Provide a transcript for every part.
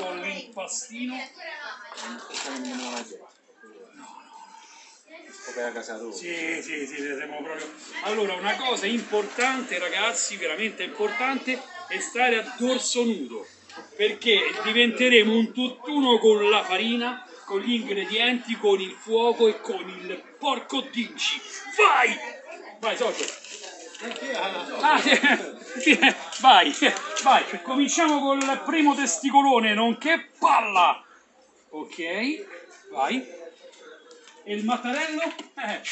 con l'impastino. Per casa tua. Sì, sì, sì, siamo proprio. Allora, una cosa importante, ragazzi, veramente importante, è stare a dorso nudo. Perché diventeremo un tutt'uno con la farina, con gli ingredienti, con il fuoco e con il porco dinci. Vai! Vai, socio. Ah, sì, vai, vai, cominciamo col primo testicolone, nonché palla. Ok, vai. E il mattarello? Eh,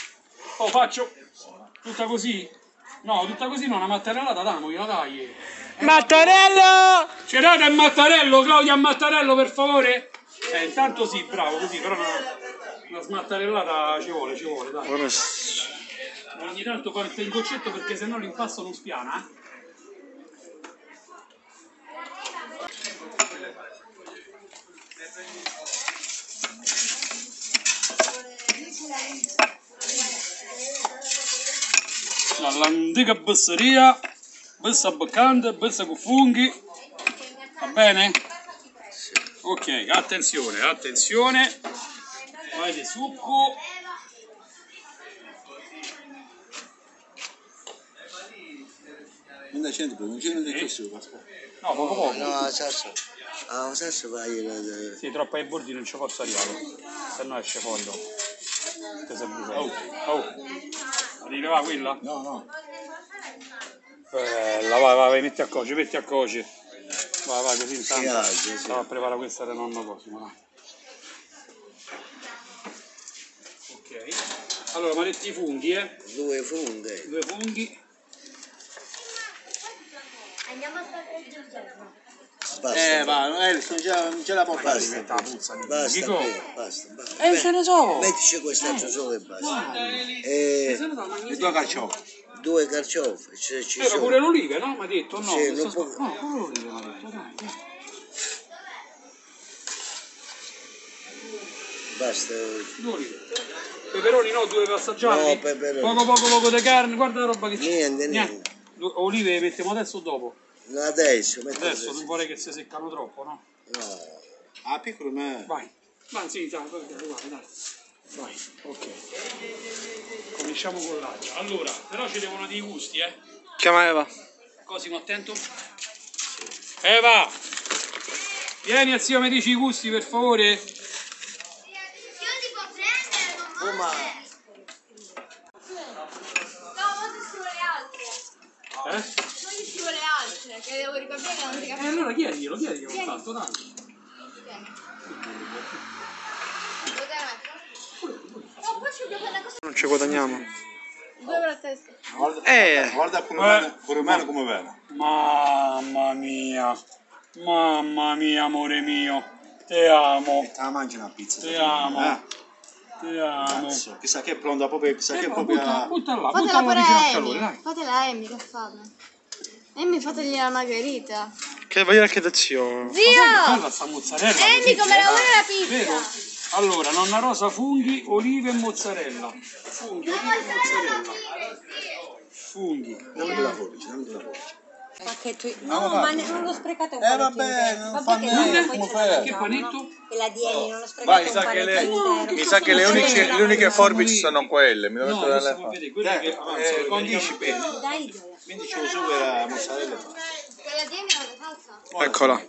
lo faccio tutta così? No, tutta così no, una mattarella da damo, gliela dai. Mattarello! Ce l'hai il mattarello, Claudia Mattarello, per favore? Eh, intanto sì, bravo, così, però una, una smattarellata ci vuole, ci vuole, dai. Ogni tanto parte il goccetto perché sennò l'impasto non spiana, eh. L'antica besseria, bessa boccante, bessa con funghi, va bene? Ok, attenzione, attenzione, vai di succo. Non c'entra, non c'entra di questo, Pasquale. No, poco poco. No, sasso. Ah, sasso vai. Sì, troppo ai bordi non ci posso arrivare, se no esce fuori dopo. Che sei bruciato. Oh, oh. Arriva quella? No, no. Bella, vai, vai, vai, metti a coce, metti a coce. Vai, vai, così intanto. Sì, sì, a preparare questa da nonno Cosimo, dai. Ok. Allora, maretti i funghi, eh. Due funde. Due funghi. Andiamo a stare il giorno. Basta. Eh, va, Elson, già, non ce la può fare. Basta. La puzza Basta, Dico. Piero, basta, basta. Eh, ce ne so. Mettici quest'altro solo e basta. E E E due carciofi. due carciofi, ci, ci C'era sono. pure l'olive, no? Mi ha detto, no? Sì, non può- No, pure l'olive mi ha detto, dai. dai. Basta. Due olive. Peperoni no, due passaggiarli. No, peperoni. Poco poco poco di carne, guarda la roba che c'è. Niente, niente. Due- Olive le mettiamo adesso o dopo? Adesso, Adesso non vorrei che si seccano troppo, no? No. Ah, piccolo, ma... Vai. Vai, sì, dai, guarda, dai. Vai, ok. Cominciamo con l'aglio. Allora, però ci devono dei gusti, eh. Chiama Eva. Cosimo, attento. Eva! Vieni a zio, mi dici i gusti, per favore. Io ti può prendere, non Oh, ma... No, ma ti ci vuole altre. Eh? Non ti ci vuole che devo ricordare che non si E capisce. allora chiediglielo, chiediglielo fare una cosa. Non ci guadagniamo. Due per la testa. Guarda, Eh. guarda pure meno, pure meno come viene. Mamma mia. Mamma mia, amore mio. Te amo. Te la mangi una pizza. Ti secondo amo. me, Te eh? amo. Cazzo, chissà che è pronta proprio, chissà che è Eh, proprio... butta, butta là, Fatela butta là pure vicino a al calore, dai. Fatela a Amy, che fate? Amy, fategli la margherita. Che voglio anche da zio. Zio! Sta mozzarella. Come la eh, vuole la Vero? pizza? Allora, nonna Rosa, funghi, olive e mozzarella. Funghi, olive e mozzarella. Funghi. Dammi la forbice, dammi la forbice. pacchetto no, ma ne- non lo sprecate un Eh, panettino vabbè, non Vabbè fa che niente, no, fai? la Che panetto? no? E la Dieni, non lo sprecate Vai, un sa che le, mi sa che le uniche, le uniche forbici sono quelle. Mi devo No, mettere adesso dalle fa vedere, quelle che avanzano, Eh, condisci vediamo. bene. Dai, Gioia. Quindi c'è e la mozzarella. Quella di Amy è la salsa. Eccola.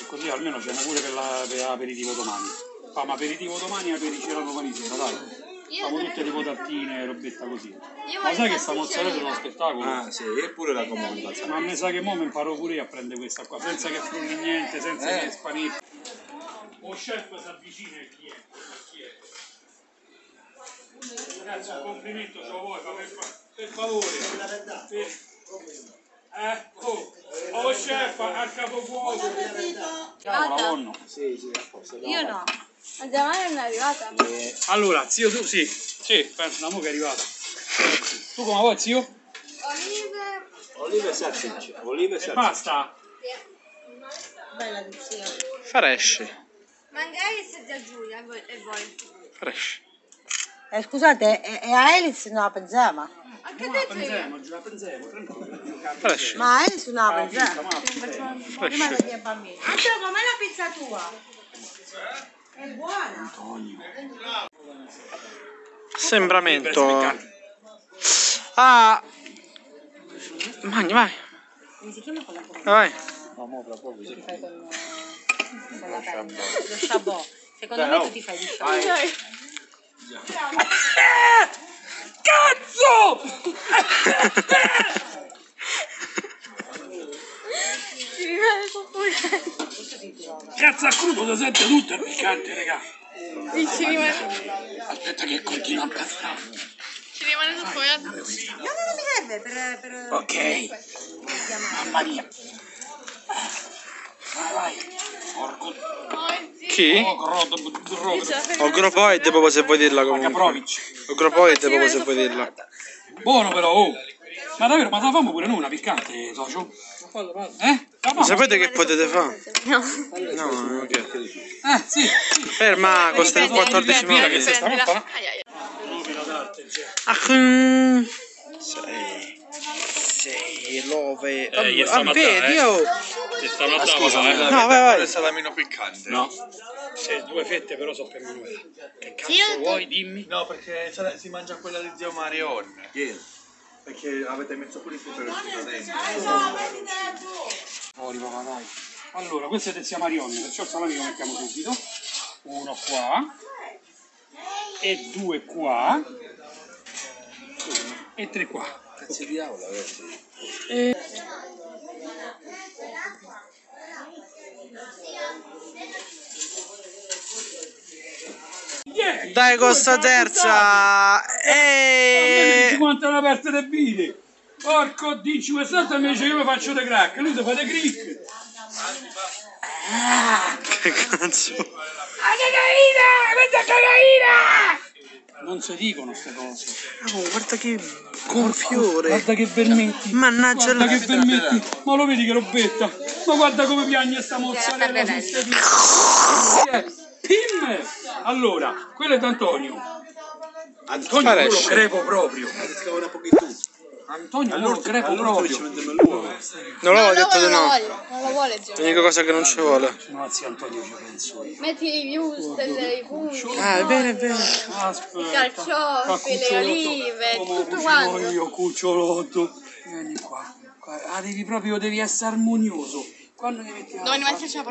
E così almeno c'è pure per, la, per l'aperitivo domani. Famo aperitivo domani e aperitivo domani sera, dai. Famo tutte le patatine, robetta così. Ma sai che sta mozzarella è uno spettacolo? Ah, sì, e pure la comoda. Ma mi sa che mo mi imparo pure io a prendere questa qua, senza che frulli niente, senza Eh. che spanisca. O chef si avvicina il cliente. Chi è? Ragazzi, un complimento ce lo vuoi, ma per, per favore. Per- Eh, oh, oh chef, a capofuoco. Nonno. Sì, sì, a posto. Io no. La giamana non è arrivata. Allora, zio tu, sì, sì, pensa, la mucca è arrivata. Tu come vuoi, zio? Olive. Olive e salsicce. Olive e salsicce. basta? Bella di zio. Fresh. Magari se già Giulia e voi. e voi. Fresh. Eh, scusate, è, è a Elis no, a Penzema? Ma che Ma detto io? pensiamo, già pensiamo, tranquillo. Fresh. Ma è su una Ah, pizza. pizza, ma- Prima dei miei bambini. Anche com'è la pizza tua? È buona. Sembramento. Ah. Mangi, vai. Come si chiama quella cosa? Vai. La carne? Lo sciabò. Secondo me tu ti fai di sciabò. Cazzo! Ci rimane suppure. Cazzo a crudo si sente tutto è piccante, raga. Ci rimane, Aspetta che continua a passare. ci rimane suppure. No, no, non mi serve per... per Ok. Mamma mia. Vai, vai. Porco Chi? grodo. Ogropoid proprio se vuoi dirla comunque. Ogropoid proprio se vuoi dirla. Buono però, oh. Ma davvero, ma la famo pure noi una piccante, socio? Eh? Famo? Sapete che potete fare? No. No, ok. Eh, sì, sì. Ferma, costa il 14 Mira che minuti. Ah. Sei. Sei, love. Eh, Ah, vedi, eh. oh. Ti stanno a scusa, No, vai, vai. Il salamino piccante. No. Sì, due fette però so per Manuela. Che cazzo Sì, vuoi, dimmi? No, perché se- si mangia quella di zio Marion. Perché avete messo pure il peperoncino dentro. Fuori papà, dai. Allora, questo è del zia Marione, perciò il salame lo mettiamo subito. Uno qua. E due qua. E tre qua. Cazzo di aula? Yeah! Dai, costa terza. E... E... 50 una parte del bide. Porco dici, quest'altro invece io mi faccio de crack, lui ti fa de crick. Che cazzo? Non si dicono queste cose. Oh, guarda che gonfiore. Guarda che vermetti. Mannaggia Guarda la... che vermetti. Ma lo vedi che robetta? Ma guarda come piagne sta mozzarella su. Pim! Allora, quello è d'Antonio. Antonio io lo crepo proprio. Antonio io lo crepo proprio. Non No, detto di non lo no. voglio, non lo vuole zio. L'unica cosa che non ci vuole. No, zio Antonio ci penso io. Metti i views dei punti. Ah, è vero, è vero. Aspetta. Carciofi, le olive, tutto quanto. io, cucciolotto. Vieni qua. Ah, devi proprio, devi essere armonioso. Quando ti metti la,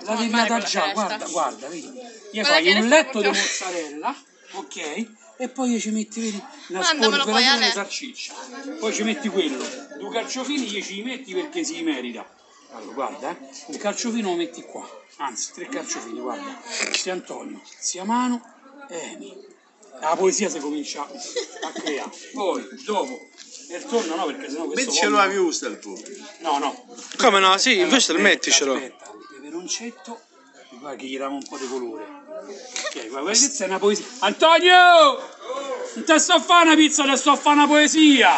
la devi adagiare, guarda, guarda, vedi. La fai un letto di mozzarella, ok? E poi ci metti, vedi, una Ale. di salsiccia. Poi ci metti quello. Due carciofini gli ci metti perché si merita. Allora, guarda, eh. Un carciofino lo metti qua. Anzi, tre carciofini, guarda. Zia Antonio, zia Mano e Emi. La poesia si comincia a creare. Poi, dopo, nel torno no, perché sennò questo... Metticelo a vomito- Wustel tu. No, no. Come no? Sì, invece Aspetta, metticelo. Aspetta, un peperoncetto, guarda che gli diamo un po' di colore. Ok, guarda, questa è una poesia. Antonio! Non te sto a fare una pizza, te sto a fare una poesia!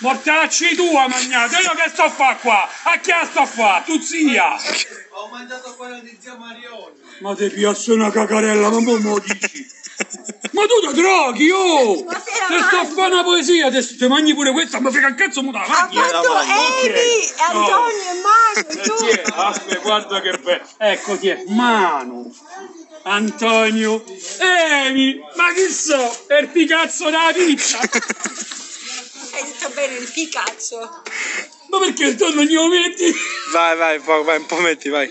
Mortacci tu a mangiare, io che sto a fare qua? A chi sto a fare? Tu zia! Ho mangiato quella di zio Marion. Ma ti piace una cacarella, ma mo lo dici? Ma tu ti droghi, oh! Ma se la Te sto a fare una poesia, te, te mangi pure questa, ma frega il cazzo, mo te la Ha mangi! fatto Ok. Emi, No. Antonio e è? Aspetta, guarda che bello. Ecco chi è. Manu. Antonio. Emi. Ma chi so? È il picazzo della pizza. Hai detto bene il Picazzo. Ma perché il tonno glielo metti? Vai, vai, vai, vai, un po' metti, vai.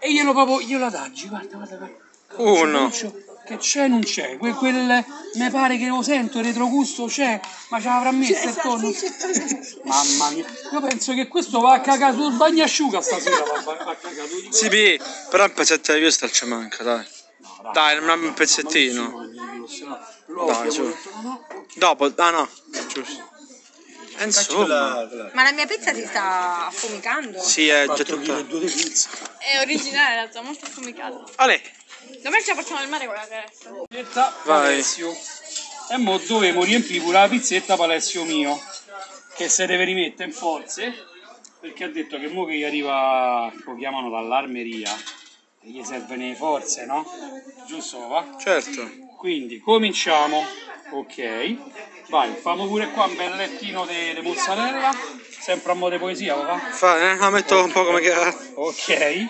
E glielo proprio, glielo adaggi, guarda, guarda, guarda. Uno. Che c'è non c'è. Que- quel, mi pare che lo sento, il retrogusto c'è, ma ce l'avrà messo il tonno. Mamma mia. Io penso che questo va a cagare sul bagnasciuga stasera. Va, a cagare. Sì, Pi, però un pezzetto di Wustel ci manca, dai. Dai, un pezzettino. Dai, su. Dopo, ah no, giusto. E insomma, Ma la mia pizza si sta affumicando. sì, è già 4 kg tutta... 2 di pizza. È originale, in realtà, molto affumicato. Ale, Domani ce la portiamo al mare con la finestra. Pizzetta Vai. Alessio. E mo dovevo riempire pure la pizzetta per Alessio mio, che se deve rimettere in forze, perché ha detto che mo che gli arriva, lo chiamano dall'armeria, e gli servono le forze, no? Giusto papà? certo. Quindi cominciamo. Ok, vai, famo pure qua un bel lettino di mozzarella, sempre a mo' di poesia, papà. Fa, eh, la metto un po' come che... Ok,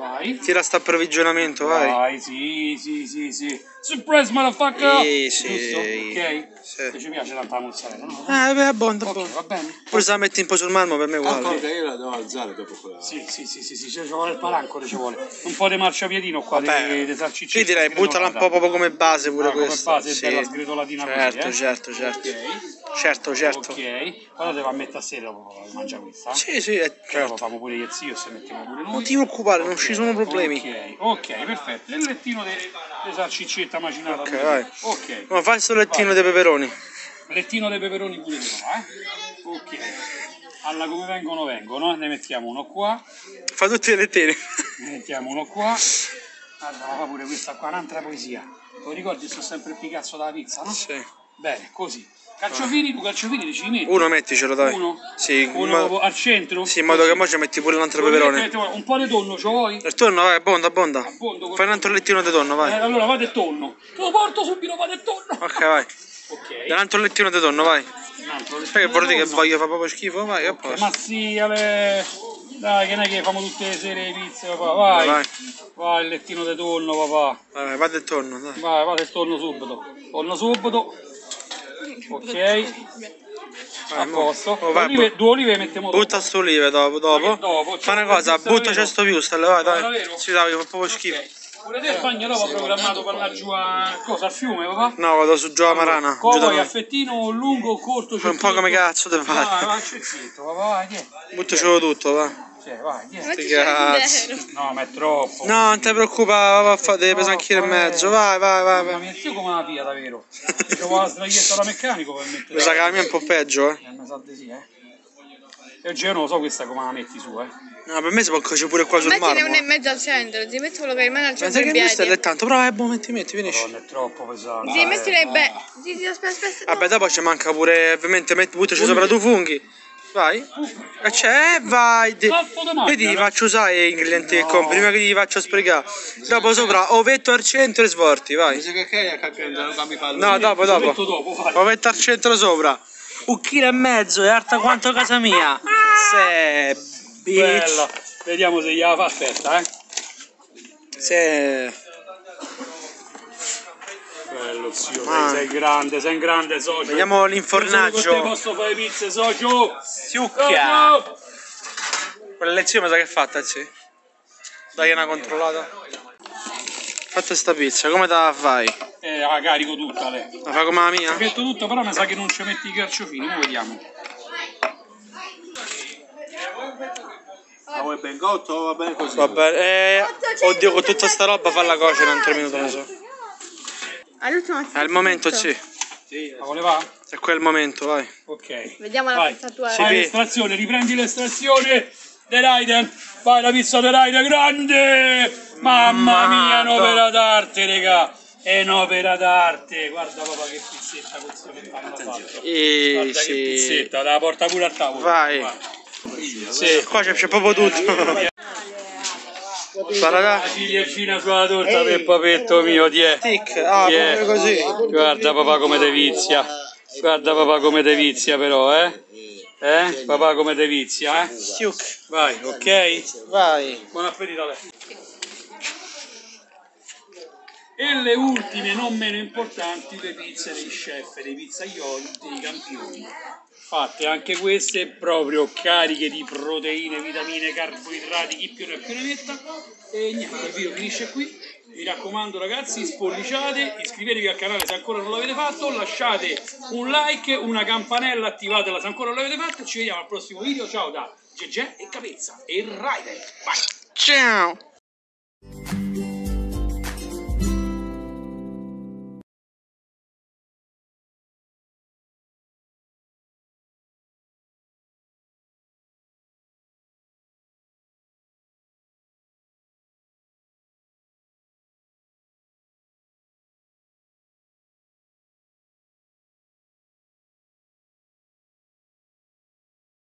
vai. Tira sta approvvigionamento, vai. Vai, sì, sì, sì, sì. Surprise, motherfucker! Sì, sì. Giusto? Ok. Sì. Che ci piace tanta la mozzarella, no? Eh, beh, è buono, è Ok, buono. va bene. Pure se la metti un po' sul marmo per me è uguale. Ancora io la devo alzare dopo quella. Sì, sì, sì, sì, sì, ci vuole il parancolo, ci vuole. Un po' di marciapiedino qua, Vabbè, di, di salsiccia. Sì, direi buttala un po' proprio come base pure Ah, come questa. base, sì. bella sgretolatina certo, così, eh? certo, certo. Ok, Certo, certo. ok. Guarda, te va a mettere a sera dopo mangia questa. eh? Sì, sì, è Poi certo. lo facciamo pure io zio se mettiamo pure noi. Non ti preoccupare, non ci sono problemi. Ok, ok, perfetto. Il lettino di salsiccetta macinata. Ok, vai. Ok. No, fai sto lettino dei peperoni. Lettino dei peperoni pure io, eh? Ok. Alla come vengono vengono, ne mettiamo uno qua, Fa tutti i lettini. ne mettiamo uno qua. Allora, fa pure questa qua, un'altra poesia. Lo ricordi, sto sempre il picazzo della pizza, no? Sì. Bene, così. Carciofini, tu carciofini li ci metti? Uno metticelo, dai. Uno? Sì, Uno mo- al centro? sì, in modo che mo ci metti pure l'altro peperone. Un po' di tonno, lo vuoi? Il tonno, vai, abbonda, abbonda. Abbondo, Fai un altro lettino di tonno, Eh, vai. allora vado e tonno. Te lo porto subito, vado e tonno. Ok, vai. Ok. Un altro lettino di tonno, vai. Un altro lettino Sai che vorrei di che tonno. voglio fa proprio schifo, vai, a Ok, posto. Ma sì, ale... dai, che non è che famo tutte le sere le pizze, papà. Vai. Vai. Vai, il lettino di tonno, papà. Vai, vai, vado e tonno, dai. Vai, vado e torno subito. Torno subito. Ok. A posto. Oh, vai, Olive- due olive mettiamo dopo. Butta sto olive dopo, dopo. Ma che dopo? Una Cioè, cosa, questo è butta cesto viustel, vai, Ma dai. Sì, dai, fa proprio schifo. Ok. Pure te il bagno dopo programmato per andare giù a... cosa? Al fiume, papà? No, vado su giù a Marana. Come Giù da vuoi, a noi. fettino lungo corto? Fai un po' come cazzo te Vai, fai. vai, c'è zitto, papà, vai, tieni. Buttacelo tutto, va. Sì, vai, tieni. Ma Sti ci c'è cazzi. un zero. No, ma è troppo. No, non ti preoccupare, va a fare delle pesanchine e mezzo. Vai, vai, vai. Vai. mia, zio come la via davvero? Vuole la sdraietta da meccanico per mettere... Mi sa che la mia è un po' peggio, eh. Eh, mi sa di sì, eh. E oggi io non lo so questa come la metti su, eh. No, per me si può cuocere pure qua sul Mettine marmo. uno in eh. mezzo al centro, ti metti quello che rimane al Ma centro sai in che questo è tanto, però è buono, metti, metti, finisci. Madonna, è troppo pesante. Sì, mettilo in bene. Sì, sì, aspetta, aspetta. Vabbè, dopo ci manca pure, ovviamente, buttaci sopra due funghi. Vai. E c'è, eh, vai. Di- Vedi, ti eh? faccio usare gli ingredienti che compri, prima che ti faccio sprecare. Dopo sopra, ovetto al centro e svorti, vai. No, dopo, dopo. Ovetto al centro sopra. Un chilo e mezzo, è alta quanto casa mia. Se, bitch. Bella. Vediamo se gliela fa aspetta, eh. Se. Bello zio, Ma- sei, sei grande, sei un grande socio. Vediamo Io l'infornaggio. te posso fare pizze, socio. Siucchia. Socio! Quella lezione mi sa che è fatta, sì. Dai una controllata. Fatta sta pizza, come te la fai? Eh, la carico tutta, le. La fai come la mia? Metto tutto, però mi sa che non ci metti i carciofini, mo vediamo. Ma vuoi ben cotto o va bene così? Vabbè, eh, oddio, con tutta sta roba falla cuocere in tre minuti, non so. All'ultimo il momento, sì. La voleva? È quel momento, vai. Ok. Vediamo la Vai. pizza tua. Sì. Vai l'estrazione, riprendi l'estrazione De Raiden. Vai la pizza De Raiden, grande! Mamma mia, è un'opera d'arte, raga. È un'opera d'arte. Guarda papà che pizzetta questo che fanno fatto. E Guarda che sì. pizzetta, la porta pure al tavolo. Vai. Guarda. Sì, qua c'è, c'è proprio tutto. La ciliegina sulla torta per papetto mio, ti è. tic, ah, proprio così. Guarda papà come te vizia. Guarda papà come te vizia però, eh? Eh? Papà come te vizia, eh? Siuc, Vai, ok? vai. Buon appetito a lei. E le ultime, non meno importanti, le pizze dei chef, dei pizzaioli, dei campioni. Fatte anche queste proprio cariche di proteine, vitamine, carboidrati, chi più ne più ne metta. E niente, il video finisce qui. Mi raccomando ragazzi, spolliciate, iscrivetevi al canale se ancora non l'avete fatto, lasciate un like, una campanella, attivatela se ancora non l'avete fatto ci vediamo al prossimo video. Ciao da Gegè e Capezza e Raiden. Bye! Ciao.